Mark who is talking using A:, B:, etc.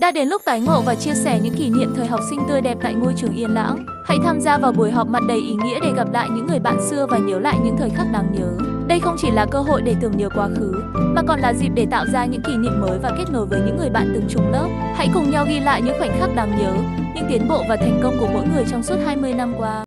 A: Đã đến lúc tái ngộ và chia sẻ những kỷ niệm thời học sinh tươi đẹp tại ngôi trường Yên Lãng. Hãy tham gia vào buổi họp mặt đầy ý nghĩa để gặp lại những người bạn xưa và nhớ lại những thời khắc đáng nhớ. Đây không chỉ là cơ hội để tưởng nhớ quá khứ, mà còn là dịp để tạo ra những kỷ niệm mới và kết nối với những người bạn từng chung lớp. Hãy cùng nhau ghi lại những khoảnh khắc đáng nhớ, những tiến bộ và thành công của mỗi người trong suốt 20 năm qua.